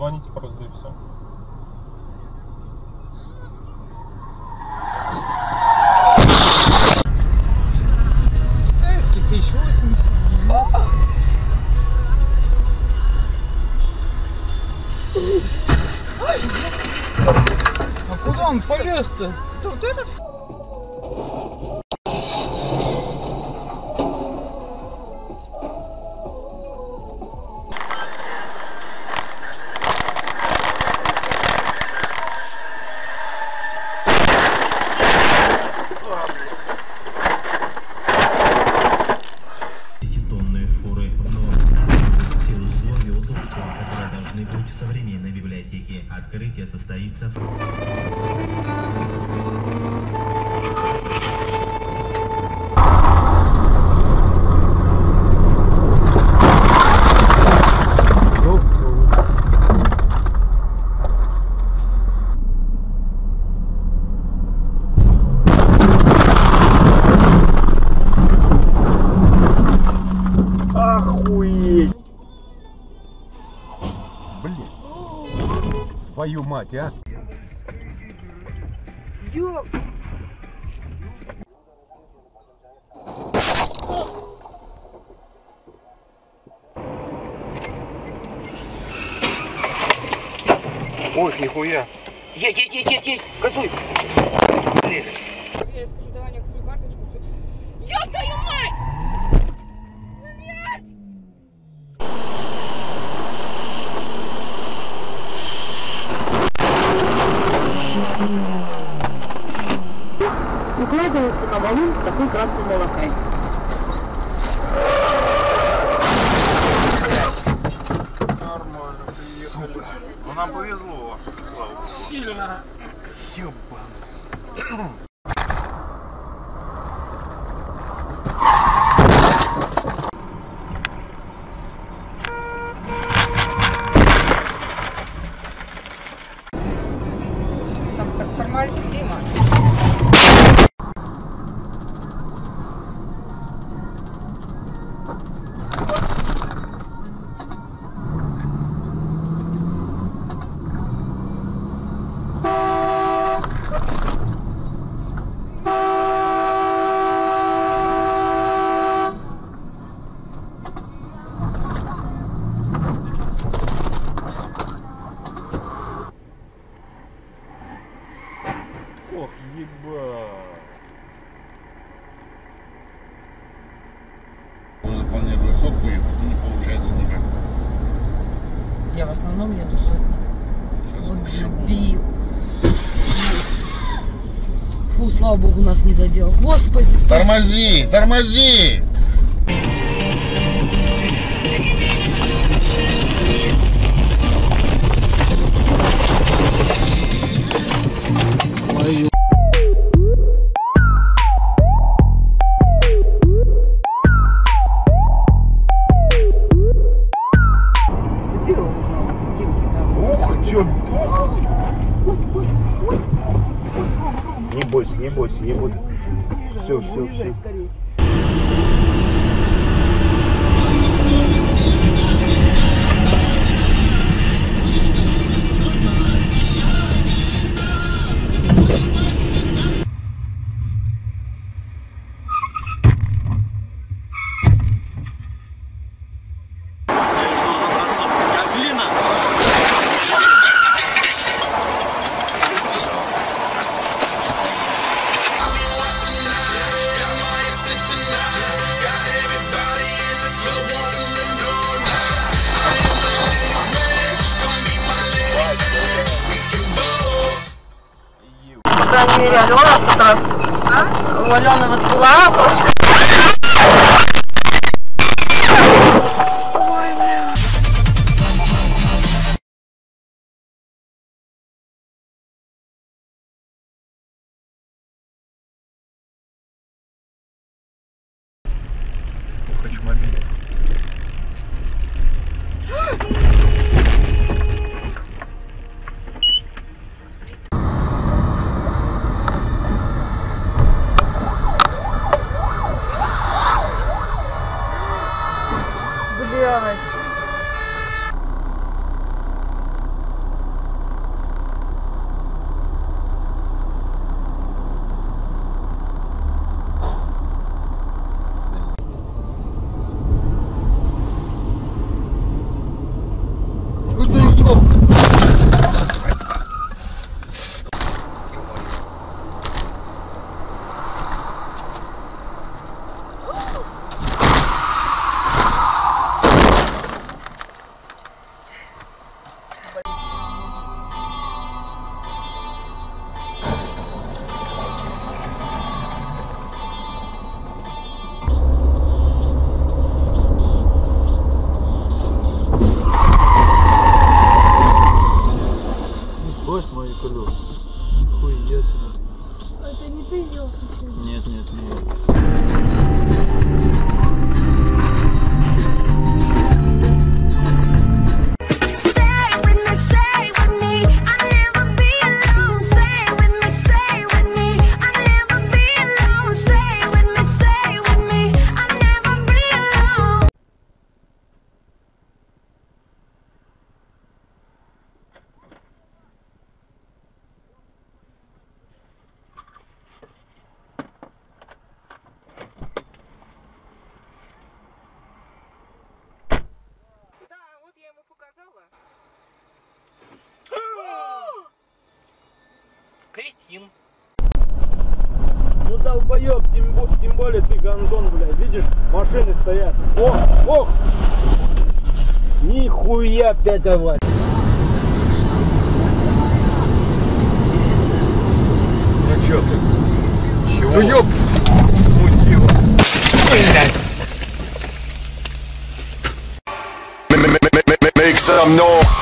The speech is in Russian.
Позвоните просто и все. Полицейский, 1080. А куда он полез-то? Вот этот библиотеке. Открытие Твою мать, а? Ё... Ой, нихуя. Едь, едь, едь, едь, едь, газуй! Блин. Ёб твою мать! Блядь! укладывается такой красный молокай. Нормально, приехали. Ну нам повезло. Сильно. Ёбан. В основном еду сотни. Вот дебил. Есть. Фу, слава богу, нас не задел. Господи, спасибо. Тормози, тормози! Бойся, не бойся, не буду. Все, все, все. Крайней мере, Алена в тот раз. У Алены вот была höre ich. Ну долбоёб, тем, тем более ты гондон, блядь. Видишь, машины стоят. Ох, ох! Нихуя пять аварий. Ну чё ты? Чего? Ёб! Мутила. Make some noise.